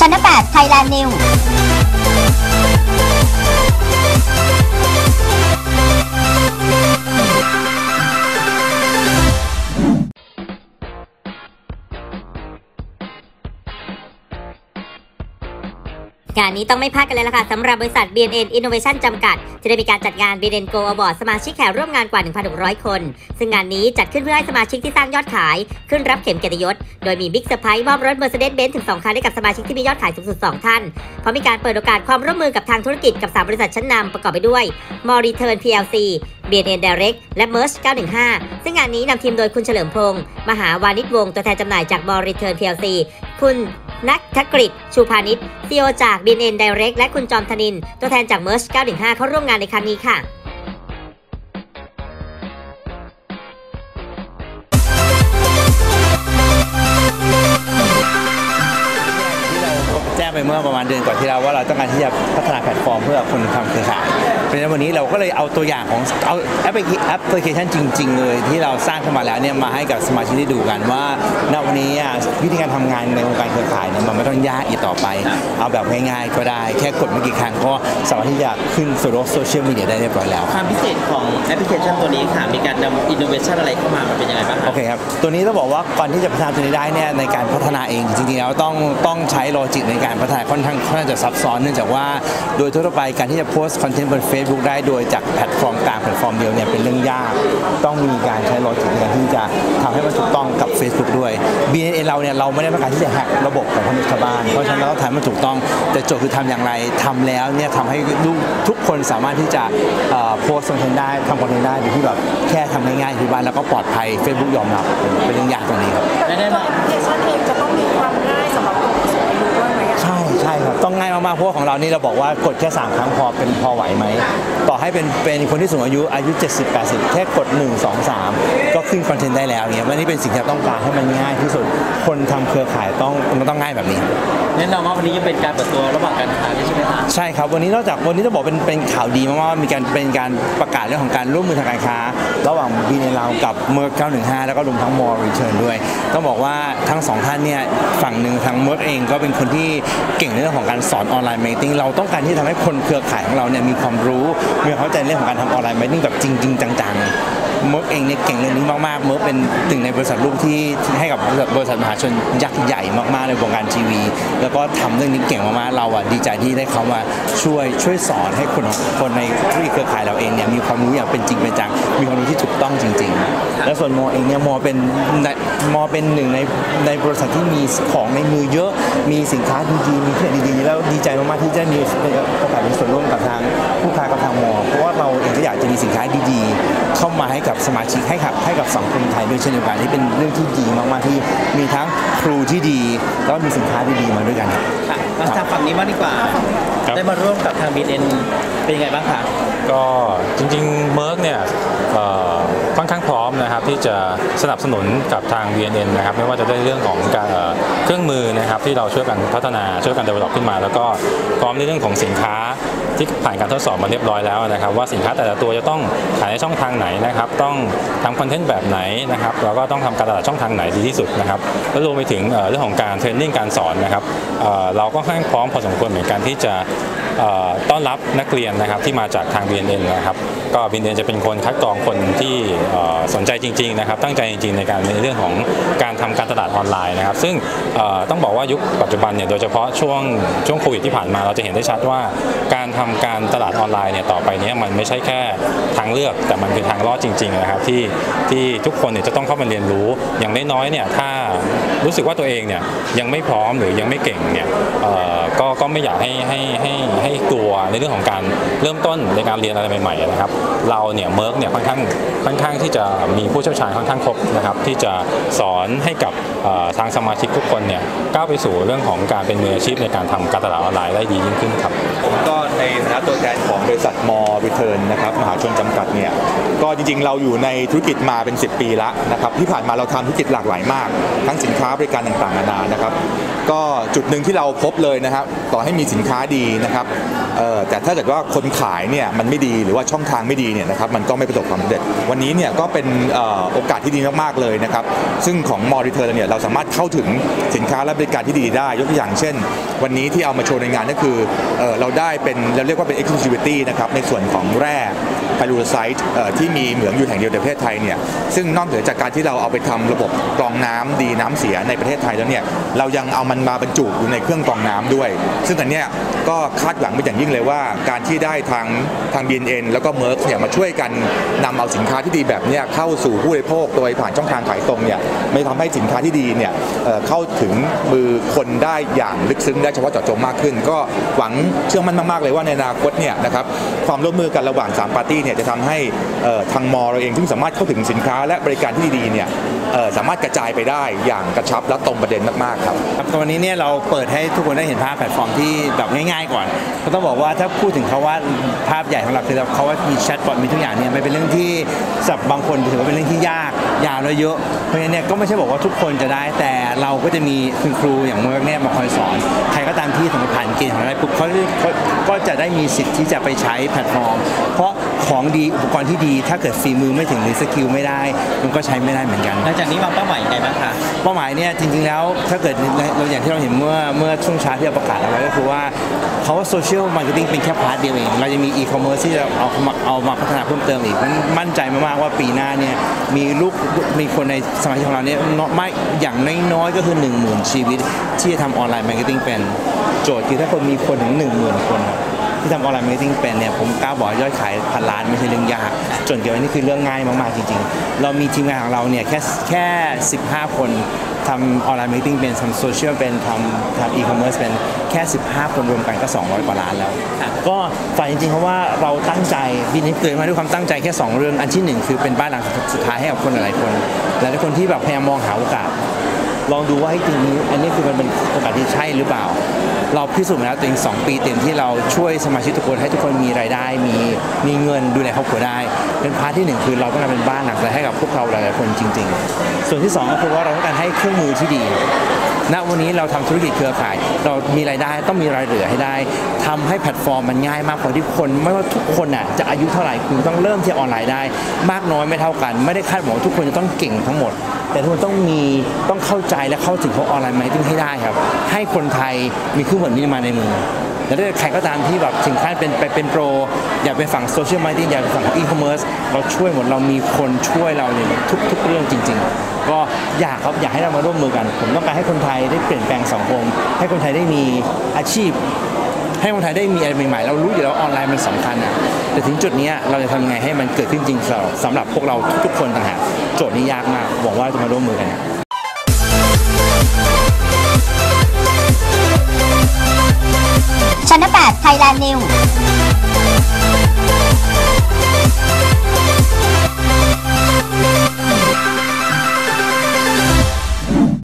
ชั้น8 Thailand New งานนี้ต้องไม่พลาดกันเลยล่ะค่ะสำหรับบริษัท BNN Innovation จำกัด จะได้มีการจัดงาน BNN Go Award สมาชิกแขกร่วมงานกว่า 1,600 คน ซึ่งงานนี้จัดขึ้นเพื่อให้สมาชิกที่สร้างยอดขาย ขึ้นรับเข็มเกียรติยศ โดยมี big surprise มอบรถ Mercedes-Benz ถึง 2 คันให้กับสมาชิกที่มียอดขายสูงสุด 2 ท่าน เพราะมีการเปิดโอกาสความร่วมมือกับทางธุรกิจกับ 3 บริษัทชั้นนำประกอบไปด้วย More Return PLC BNN Direct และ Merge 915 ซึ่งงานนี้นำทีมโดยคุณเฉลิมพงศ์มหาวานิชวงศ์ตัวแทนจำหน่ายจาก More Return PLC คุณนักธกฤษชูพาณิช CEO จาก BNN Direct และคุณจอมธนิน ตัวแทนจาก Merge 915 เข้าร่วมงานในครั้งนี้ค่ะ เมื่อประมาณเดือนก่อนที่เราว่าเราต้องการที่จะพัฒนาแพลตฟอร์มเพื่อคนทำเครือข่ายเพราะฉะนั้นวันนี้เราก็เลยเอาตัวอย่างของเอาแอปพลิเคแอปพลิเคชันจริง ๆ เลย ที่เราสร้างขึ้นมาแล้วเนี่ยมาให้กับสมาชิกได้ดูกันว่าณวันนี้อะวิธีการทำงานในวงการเครือข่ายเนี่ยมันไม่ต้องยากอีกต่อไป เอาแบบง่ายๆก็ได้แค่กดไม่กี่ครั้งก็สามารถที่จะขึ้นสู่โลกโซเชียลมีเดียได้เรียบร้อยแล้วความพิเศษของแอปพลิเคชันตัวนี้ค่ะมีการนำอินโนเวชันอะไรเข้ามามันเป็นยังไงบ้างโอเคครับตัวนี้ต้องบอกว่าก่อนที่จะพัฒนาตัวนี้ได้เนี่ยในการพัฒนาเองจริงๆแล้วต้องต้องใช้ logic ในการพัฒนาค่อนข้างค่อนข้างจะซับซ้อนเนื่องจากว่าโดยทั่วไปการที่จะโพสต์คอนเทนต์บน Facebook ได้โดยจากแพลตฟอร์มต่างแพลตฟอร์มเดียวเนี่ยเป็นเรื่องยากต้องมีการใช้ logic ในการที่จะทำให้มันถูกต้องกับ Facebook ด้วย BNN เราเนี่ยเราไม่ได้ต้องการที่จะแฮกระบบของคนชาวบ้านเพราะฉะนั้นเราต้องทำมันถูกต้องแต่โจทย์คือทำอย่างไรทำแล้วเนี่ยทำให้ลูกทุกคนสามารถที่จะโพสต์คอนเทนต์ได้ทำคอนเทนต์ได้โดยที่แบบแค่ทำง่ายๆที่บ้านแล้วก็ปลอดภัย Facebook ยอมรับเป็นเรื่องยากตรงนี้ครับและแน่นอนแอปพลิเคชันเองจะต้อง มากๆเพราะว่าของเรานี่เราบอกว่ากดแค่3ครั้งพอเป็นพอไหวไหมต่อให้เป็นเป็นคนที่สูงอายุอายุ 70 80 แค่กด 1 2 3 ก็ขึ้นคอนเทนต์ได้แล้วเนี่ยวันนี้เป็นสิ่งที่เราต้องการให้มันง่ายที่สุด คนทำเครือข่ายต้องมันต้องง่ายแบบนี้แน่นอนว่าวันนี้จะเป็นการเปิดตัวระหว่างการค้าด้วยใช่ไหมคะใช่ครับวันนี้นอกจากวันนี้ต้องบอกเป็นเป็นข่าวดีมากๆว่ามีการเป็นการประกาศเรื่องของการร่วมมือทางการค้า ระหว่าง BNN เรากับ Merge 915 แล้วก็รวมทั้ง More Return ด้วยต้องบอกว่าทั้งสองท่านเนี่ยฝั่งหนึ่งทาง Merge เองก็เป็นคนที่เก่งในเรื่องของการสอน online marketing เราต้องการที่จะทำให้คนเครือข่ายของเราเนี่ยมีความรู้มีความเข้าใจเรื่องของการทำ online marketing แบบจริงๆจังๆ Merge เองเนี่ยเก่งเรื่องนี้มากๆ Merge เป็นหนึ่งในบริษัทลูกที่ที่ให้กับบริษัทมหาชนยักษ์ใหญ่มากๆในวงการทีวี แล้วก็ทำเรื่องนี้เก่งมากๆเราอะดีใจที่ได้เขามาช่วยช่วยสอนให้คนคนในธุรกิจเครือข่ายเราเองเนี่ยมีความรู้อย่างเป็นจริงเป็นจังมีความรู้ที่ถูกต้องจริง ๆ และส่วนโมเองเนี่ยโมเป็นในมเป็นหนึ่งในในบริษัทที่มีของในมือเยอะมีสินค้าดีๆมีผลิตดีๆแล้วดี ใจมากๆที่จะมีโอกาสมีส่วนร่วมกับทางผู้ค้ากับทางมอเพราะว่าเราเองก็อยากจะมีสินค้าดีๆ เข้ามาให้กับสมาชิกให้กับให้กับสังคมไทยด้วยเช่นเดียวกันนี่เป็นเรื่องที่ดีมากๆที่มีทั้งครูที่ดี แล้วก็มีสินค้าดีๆมาด้วยกันครับค่ะมาทางฝั่งนี้บ้างดีกว่าครับได้มาร่วมกับทาง BNN เป็นยังไงบ้างคะก็จริงๆเมิร์กเนี่ยเอ่อ ค่อนข้างพร้อมนะครับที่จะสนับสนุนกับทาง VNN นะครับไม่ว่าจะได้เรื่องของการเครื่องมือนะครับที่เราช่วยกันพัฒนาช่วยกัน develop ขึ้นมา แล้วก็พร้อมในเรื่องของสินค้าที่ผ่านการทดสอบมาเรียบร้อยแล้วนะครับ ว่าสินค้าแต่ละตัวจะต้องขายในช่องทางไหนนะครับต้องทำคอนเทนต์แบบไหนนะครับแล้วก็ต้องทำการตลาดช่องทางไหนดีที่สุดนะครับแล้วรวมไปถึงเรื่องของการเทรนนิ่งการสอนนะครับเราก็ค่อนข้างพร้อมพอสมควรเหมือนกันที่จะต้อนรับนักเรียนนะครับที่มาจากทาง BNN นะครับก็ BNN จะเป็นคนคัดกรองคนที่สนใจจริงๆนะครับตั้งใจจริงๆในการในเรื่องของการทำการตลาดออนไลน์นะครับซึ่งต้องบอกว่ายุคปัจจุบันเนี่ยโดยเฉพาะช่วงช่วงโควิดที่ผ่านมาเราจะเห็นได้ชัดว่า การทำการตลาดออนไลน์เนี่ยต่อไปนี้มันไม่ใช่แค่ทางเลือกแต่มันเป็นทางรอดจริงๆนะครับที่ที่ทุกคนเนี่ยจะต้องเข้ามาเรียนรู้อย่างน้อยๆเนี่ยถ้ารู้สึกว่าตัวเองเนี่ยยังไม่พร้อมหรือยังไม่เก่งเนี่ยก็ก็ไม่อยากให้ให้ให้ให้กลัวในเรื่องของการเริ่มต้นในการเรียนอะไรใหม่ๆนะครับเราเนี่ย Merge เนี่ยค่อนข้างค่อนข้างที่จะมีผู้เชี่ยวชาญค่อนข้างครบนะครับที่จะสอนให้กับทางสมาชิกทุกคนเนี่ยก้าวไปสู่เรื่องของการเป็นมืออาชีพในการทำการตลาดออนไลน์ได้ดียิ่งขึ้นครับผมก็ในฐานะตัวแทนของบริษัท More Return นะครับมหาชนจำกัดเนี่ย ก็จริงๆ เราอยู่ในธุรกิจมาเป็น 10 ปีแล้วนะครับที่ผ่านมาเราทำธุรกิจหลากหลายมาก ทั้งสินค้าบริการต่างๆนานานะครับ ก็จุดหนึ่งที่เราพบเลยนะครับ ต่อให้มีสินค้าดีนะครับแต่ถ้าเกิดว่าคนขายเนี่ยมันไม่ดีหรือว่าช่องทางไม่ดีเนี่ยนะครับมันก็ไม่ประสบความสำเร็จ วันนี้เนี่ยก็เป็นโอกาสที่ดีมากๆเลยนะครับ ซึ่งของ More Return เนี่ยเราสามารถเข้าถึงสินค้าและบริการที่ดีได้ ยกตัวอย่างเช่น วันนี้ที่เอามาโชว์ในงานก็คือเอ่อเราได้เป็นเราเรียกว่าเป็น exclusivity นะครับในส่วนของแร่ ไพลูไซต์ที่มีเหมืองอยู่แห่งเดียวในประเทศไทยเนี่ยซึ่งนอกเหนือจากการที่เราเอาไปทำระบบกรองน้ำดีน้ำเสียในประเทศไทยแล้วเนี่ยเรายังเอามันมาบรรจุอยู่ในเครื่องกรองน้ำด้วย ซึ่งอันเนี้ย ก็คาดหวังเป็นอย่างยิ่งเลยว่า การที่ได้ทางทาง BNN แล้วก็ Merck เนี่ยมาช่วยกันนำเอาสินค้าที่ดีแบบเนี้ยเข้าสู่ผู้บริโภคโดยผ่านช่องทางขายตรงเนี่ยไม่ทำให้สินค้าที่ดีเนี่ยเอ่อเข้าถึงมือคนได้อย่างลึกซึ้งได้เฉพาะเจาะจงมากขึ้น ก็หวังเชื่อมั่นมากๆเลยว่าในอนาคตเนี่ยนะครับความร่วมมือกันระหว่าง 3 ปาร์ตี้เนี่ยจะทำให้เอ่อทางมอเราเองที่งสามารถเข้าถึงสินค้าและบริการที่ดีๆเนี่ยเอ่อสามารถกระจายไปได้อย่างกระชับและตรงประเด็นมากๆครับ ครับตอนนี้เนี่ยเราเปิดให้ทุกคนได้เห็นภาพแพลตฟอร์มที่แบบง่ายๆายก่อนก็ต้องบอกว่าถ้าพูดถึงเขาว่าภาพใหญ่ของเราคือเขาว่ามีแชทบอทมีทุกอย่างเนี่ยมันเป็นเรื่องที่ สำหรับบางคนถือว่าเป็นเรื่องที่ยากยาวและเยอะ เพราะฉะนั้นเนี่ยก็ไม่ใช่บอกว่าทุกคนจะได้ แต่เราก็จะมีคุณครูอย่างเมื่อเนี่ยมาคอยสอน ใครก็ตามที่สมมติผ่านเกณฑ์ของอะไรปุ๊บเขาเขาก็จะได้มีสิทธิ์ที่จะไปใช้แพลตฟอร์ม เพราะของดีอุปกรณ์ที่ดี ถ้าเกิดฝีมือไม่ถึงหรือ skill ไม่ได้ มันก็ใช้ไม่ได้เหมือนกัน หลังจากนี้วางเป้าหมายยังไงบ้างคะ เป้าหมายเนี่ยจริงๆแล้วถ้าเกิดเราอย่างที่เราเห็นเมื่อเมื่อช่วงเช้าที่เราประกาศเอาไว้ก็คือว่าเขาว่า social marketing เป็นแค่ part เดียวเอง เราจะมีอีคอมเมิร์ซที่เราเอามาเอามาพัฒนาเพิ่มเติมอีกมันมั่นใจมากๆว่าปีหน้าเนี่ยมีลูกมีคนในสมาชิกของเราเนี่ยไม่อย่างน้อยๆก็คือ 1 0,000 ชีวิต ที่จะทำ online marketing เป็น โจทย์คือถ้าคนมีคนถึง 1 0,000 คนครับ ที่ทำ online marketing เป็นเนี่ยผมกล้าบอกยอดขายพันล้านไม่ใช่เรื่องยากจนเกี่ยวกับนี่คือเรื่องง่ายมากๆจริง ๆ เรามีทีมงานของเราเนี่ยแค่แค่ 15 คนทำ online marketing เป็นทำโซเชียลเป็นทำทำอีคอมเมิร์ซเป็นแค่ 15 คนรวมกันก็ 200 กว่าล้านแล้ว ก็ฝ่ายจริงๆเพราะว่าเราตั้งใจ BNN นี้เกิดมาด้วยความตั้งใจแค่ 2 เรื่องอันที่หนึ่งคือเป็นบ้านหลังสุดท้ายให้กับคนหลายๆคนหลายๆคนที่แบบพยายามมองหาโอกาสลองดูว่าให้ยจริงๆอันนี้คือมันเป็นโอกาสที่ใช่หรือเปล่า เราพิสูจน์มาแล้วตัวเองสองปีเต็มที่เราช่วยสมาชิกทุกคนให้ทุกคนมีรายได้ มีมีเงินดูแลครอบครัวได้ เป็น part ที่หนึ่งคือเราต้องการเป็นบ้านหลักใจให้กับพวกเราหลายๆคนจริง ๆ ส่วนที่สองก็คือว่าเราต้องการให้เครื่องมือที่ดีณวันนี้เราทำธุรกิจเครือข่าย เรามีรายได้ต้องมีรายเหลือให้ได้ทำให้แพลตฟอร์มมันง่ายมากพอที่คน ไม่ว่าทุกคนอะจะอายุเท่าไหร่คุณต้องเริ่มที่ออนไลน์ได้ มากน้อยไม่เท่ากัน ไม่ได้คาดหวังว่าทุกคนจะต้องเก่งทั้งหมด แต่ทุกคนต้องมีต้องเข้าใจและเข้าถึงของ online marketing ให้ได้ครับ ให้คนไทยมีเครื่องมือนี้มาในมือแล้วถ้าใครก็ตามที่แบบถึงขั้นเป็นไปเป็น pro อยากไปฝั่ง social marketing อยากไปฝั่งอีคอมเมิร์ซเราช่วยหมดเรามีคนช่วยเราในทุกทุกเรื่องจริง ๆ ก็อยากครับอยากให้เรามาร่วมมือกัน ผมต้องการให้คนไทยได้เปลี่ยนแปลงสังคม ให้คนไทยได้มีอาชีพ ให้คนไทยได้มีอะไรใหม่ๆ เรารู้อยู่แล้วออนไลน์มันสำคัญอะแต่ถึงจุดนี้เราจะทำยังไงให้มันเกิดขึ้นจริงสำหรับสำหรับพวกเราทุกๆคนต่างหากโจทย์นี้ยากมากหวังว่าจะมาร่วมมือกันชั้นแปดไทยแลนด์นิว